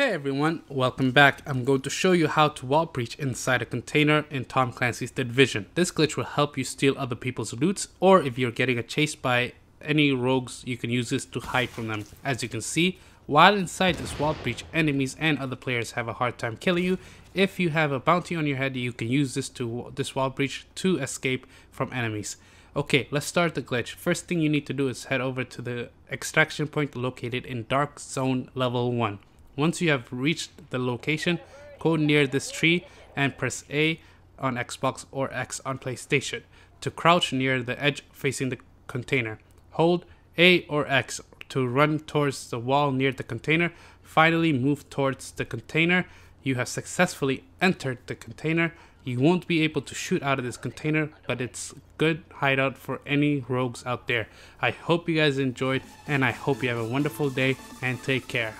Hey everyone, welcome back. I'm going to show you how to wall breach inside a container in Tom Clancy's The Division. This glitch will help you steal other people's loots or if you're getting a chase by any rogues, you can use this to hide from them. As you can see, while inside this wall breach, enemies and other players have a hard time killing you. If you have a bounty on your head, you can use this to this wall breach to escape from enemies. Okay, let's start the glitch. First thing you need to do is head over to the extraction point located in Dark Zone Level 1. Once you have reached the location, go near this tree and press A on Xbox or X on PlayStation to crouch near the edge facing the container. Hold A or X to run towards the wall near the container. Finally, move towards the container. You have successfully entered the container. You won't be able to shoot out of this container, but it's good hideout for any rogues out there. I hope you guys enjoyed, and I hope you have a wonderful day and take care.